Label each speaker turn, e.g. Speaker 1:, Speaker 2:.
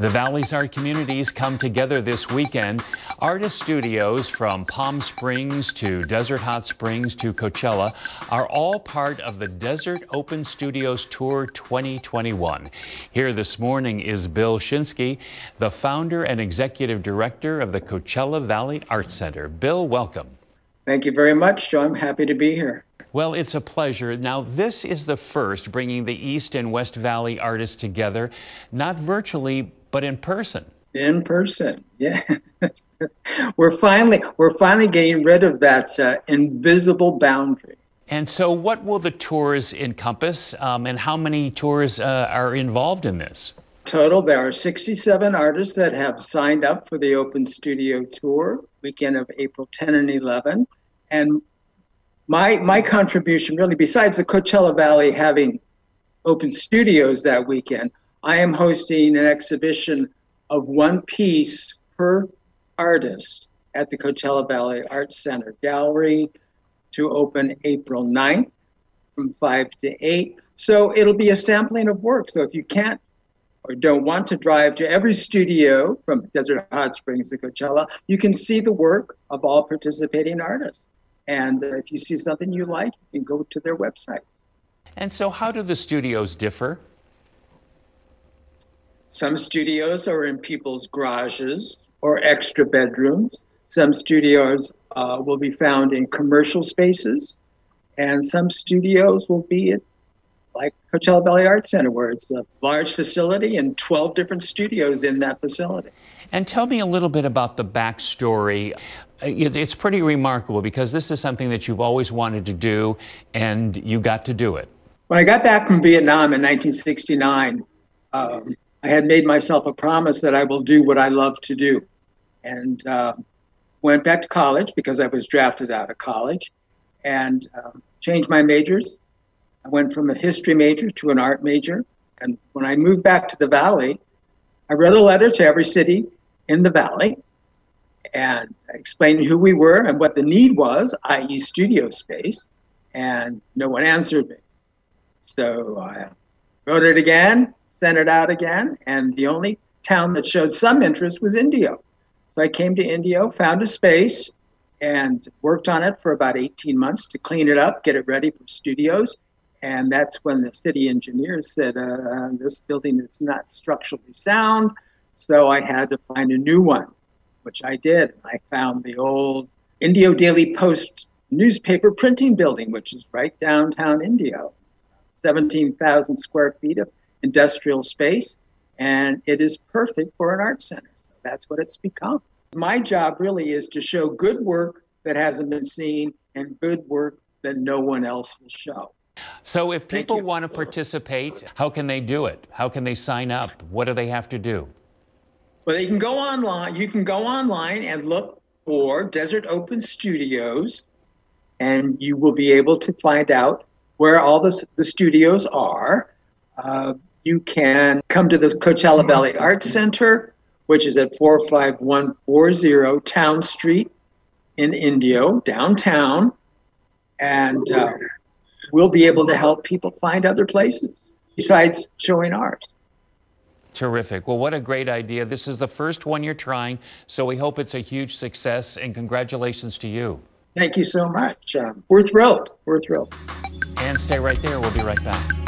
Speaker 1: The Valley's art communities come together this weekend. Artist studios from Palm Springs to Desert Hot Springs to Coachella are all part of the Desert Open Studios Tour 2021. Here this morning is Bill Schinsky, the founder and executive director of the Coachella Valley Art Center. Bill, welcome.
Speaker 2: Thank you very much, Joe. I'm happy to be here.
Speaker 1: Well, it's a pleasure. Now, this is the first bringing the East and West Valley artists together, not virtually, but in person.
Speaker 2: In person, yeah. we're finally we're finally getting rid of that uh, invisible boundary.
Speaker 1: And so, what will the tours encompass, um, and how many tours uh, are involved in this?
Speaker 2: Total, there are 67 artists that have signed up for the Open Studio Tour weekend of April 10 and 11. And my my contribution, really, besides the Coachella Valley having open studios that weekend, I am hosting an exhibition of one piece per artist at the Coachella Valley Arts Center Gallery to open April 9th from 5 to 8. So it'll be a sampling of work. So if you can't or don't want to drive to every studio from Desert Hot Springs to Coachella, you can see the work of all participating artists. And if you see something you like, you can go to their website.
Speaker 1: And so, how do the studios differ?
Speaker 2: Some studios are in people's garages or extra bedrooms. Some studios uh, will be found in commercial spaces, and some studios will be at like Coachella Valley Arts Center, where it's a large facility and 12 different studios in that facility.
Speaker 1: And tell me a little bit about the backstory. It's pretty remarkable because this is something that you've always wanted to do, and you got to do it.
Speaker 2: When I got back from Vietnam in 1969, um, I had made myself a promise that I will do what I love to do. And uh, went back to college because I was drafted out of college and uh, changed my majors. I went from a history major to an art major. And when I moved back to the Valley, I wrote a letter to every city in the Valley and explained who we were and what the need was, i.e., studio space. And no one answered me. So I wrote it again, sent it out again, and the only town that showed some interest was Indio. So I came to Indio, found a space, and worked on it for about 18 months to clean it up, get it ready for studios. And that's when the city engineers said, uh, this building is not structurally sound. So I had to find a new one, which I did. I found the old Indio Daily Post newspaper printing building, which is right downtown Indio. 17,000 square feet of industrial space, and it is perfect for an art center. So that's what it's become. My job really is to show good work that hasn't been seen and good work that no one else will show.
Speaker 1: So, if people want to participate, how can they do it? How can they sign up? What do they have to do?
Speaker 2: Well, they can go online. You can go online and look for Desert Open Studios, and you will be able to find out where all the, the studios are. Uh, you can come to the Coachella Valley Arts Center, which is at 45140 Towne Street in Indio, downtown. And uh, we'll be able to help people find other places besides showing art.
Speaker 1: Terrific. Well, what a great idea. This is the first one you're trying, so we hope it's a huge success, and congratulations to you.
Speaker 2: Thank you so much. Um, we're thrilled. We're thrilled.
Speaker 1: And stay right there. We'll be right back.